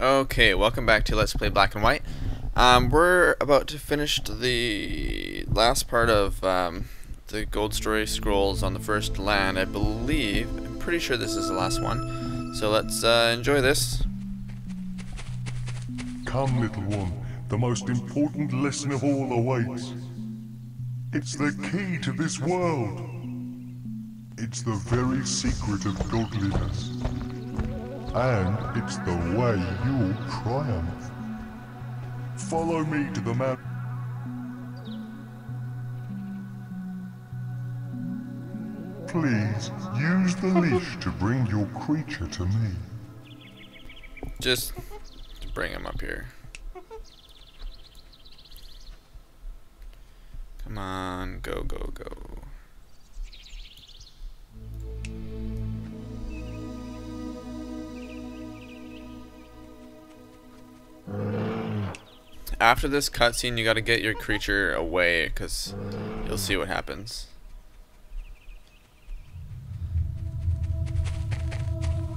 Okay, welcome back to Let's Play Black and White. Um, we're about to finish the last part of um, the Gold Story Scrolls on the First Land, I believe. I'm pretty sure this is the last one. So let's uh, enjoy this. Come, little one, the most important lesson of all awaits. It's the key to this world. It's the very secret of godliness. And it's the way you'll triumph. Follow me to the mount. Please, use the leash to bring your creature to me. Just bring him up here. Come on, go, go, go. After this cutscene, you gotta get your creature away, because you'll see what happens.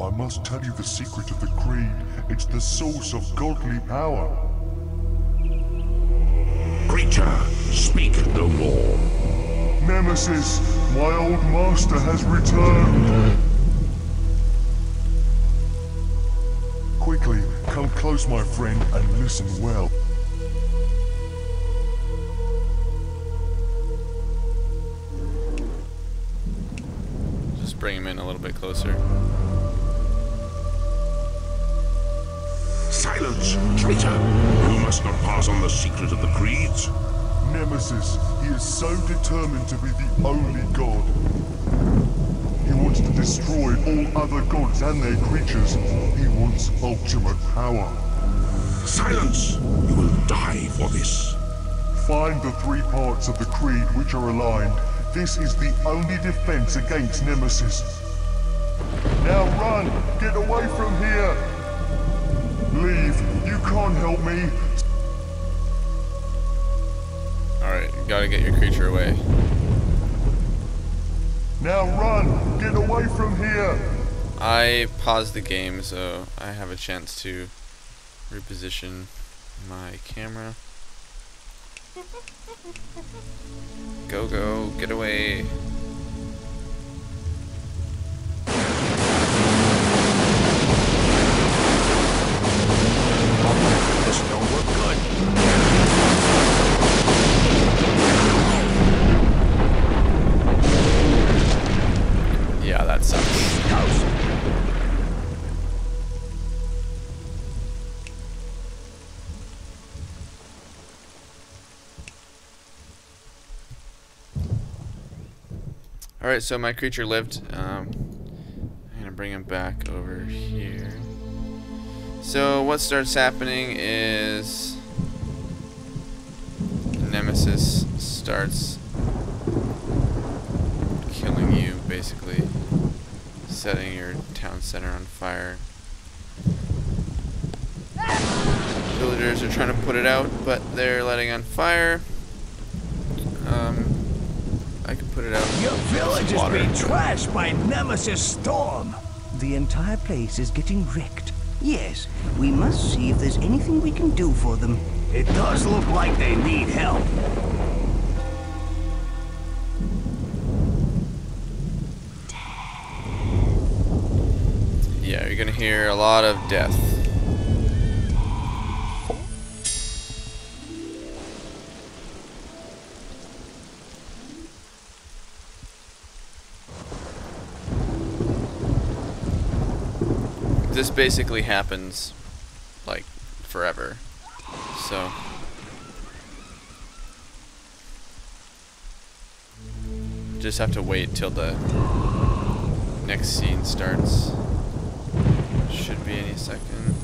I must tell you the secret of the creed. It's the source of godly power. Creature, speak no more. Nemesis, my old master has returned. Quickly, come close, my friend, and listen well. Bring him in a little bit closer. Silence, traitor! You must not pass on the secret of the creeds. Nemesis, he is so determined to be the only god. He wants to destroy all other gods and their creatures. He wants ultimate power. Silence! You will die for this. Find the three parts of the creed which are aligned. This is the only defense against Nemesis. Now run! Get away from here! Leave! You can't help me! Alright, gotta get your creature away. Now run! Get away from here! I paused the game so I have a chance to reposition my camera. Go, go, get away. This don't work good. Yeah, that sucks. Alright, so my creature lived. Um, I'm gonna bring him back over here. So what starts happening is Nemesis starts killing you, basically setting your town center on fire. Villagers are trying to put it out, but they're letting on fire. Um, I can put it out. Your village is Water. being trashed by Nemesis Storm. The entire place is getting wrecked. Yes, we must see if there's anything we can do for them. It does look like they need help. Yeah, you're gonna hear a lot of death. Basically happens like forever. So just have to wait till the next scene starts. Should be any second.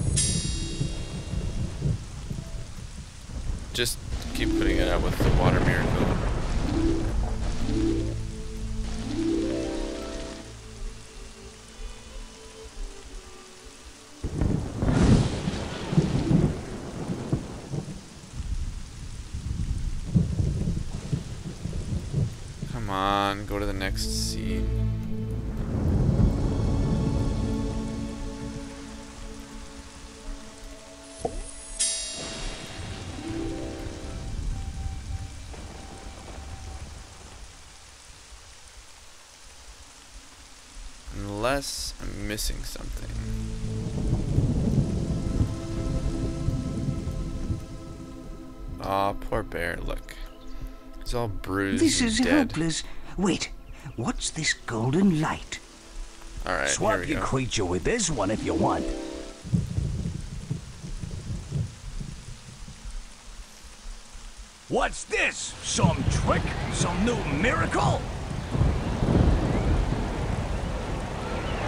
Just keep putting it out with the water miracle. on, go to the next scene. Unless I'm missing something. Aw, oh, poor bear, look. He's all bruised This is dead. hopeless. Wait, what's this golden light? Alright, here Swap your go. creature with this one if you want. What's this? Some trick? Some new miracle?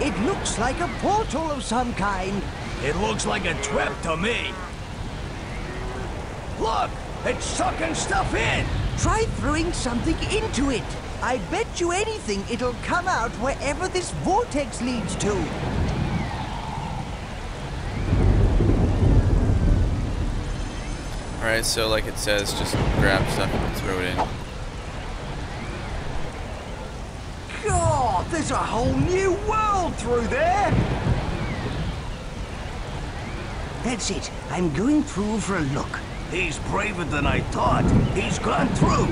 It looks like a portal of some kind. It looks like a trap to me. Look! It's sucking stuff in! Try throwing something into it. I bet you anything it'll come out wherever this vortex leads to. Alright, so like it says, just grab stuff and throw it in. God, there's a whole new world through there. That's it. I'm going through for a look. He's braver than I thought. He's gone through.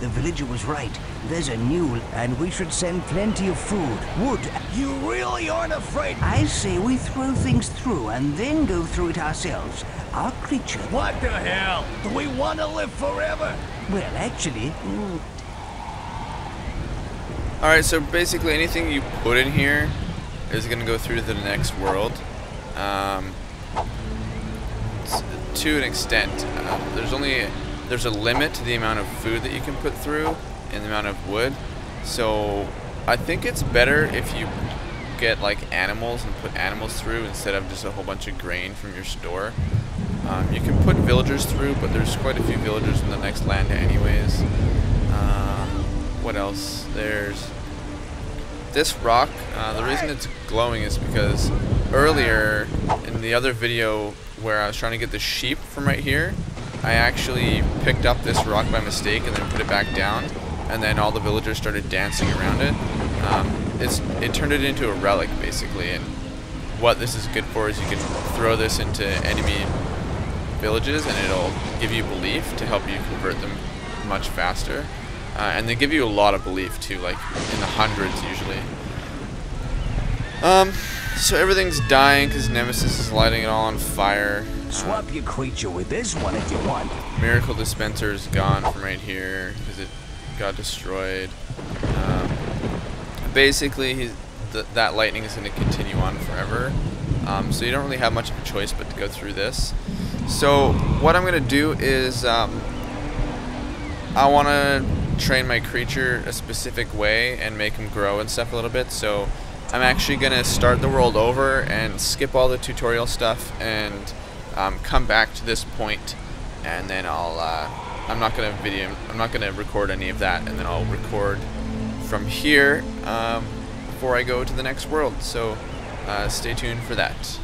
The villager was right. There's a new, and we should send plenty of food, wood. You really aren't afraid. I say we throw things through and then go through it ourselves. Our creature. What the hell? Do we want to live forever? Well, actually, mm, Alright, so basically anything you put in here is going to go through to the next world. Um, s- to an extent. Uh, there's only there's a limit to the amount of food that you can put through and the amount of wood. So I think it's better if you get like animals and put animals through instead of just a whole bunch of grain from your store. Um, you can put villagers through, but there's quite a few villagers in the next land anyways. Um, what else? There's this rock. Uh, the reason it's glowing is because earlier in the other video where I was trying to get the sheep from right here, I actually picked up this rock by mistake and then put it back down, and then all the villagers started dancing around it. Um, it's it turned it into a relic basically, and what this is good for is you can throw this into enemy villages and it'll give you belief to help you convert them much faster. Uh, and they give you a lot of belief too, like in the hundreds usually. Um, so everything's dying because Nemesis is lighting it all on fire. Swap your creature with this one if you want. Miracle Dispenser is gone from right here because it got destroyed. Um, basically, he's, th that lightning is going to continue on forever. Um, so you don't really have much of a choice but to go through this. So what I'm going to do is um, I want to train my creature a specific way and make him grow and stuff a little bit. So I'm actually going to start the world over and skip all the tutorial stuff and um, come back to this point and then I'll uh, I'm not gonna video I'm not gonna record any of that and then I'll record from here um, before I go to the next world. So uh, stay tuned for that